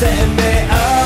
攻め合う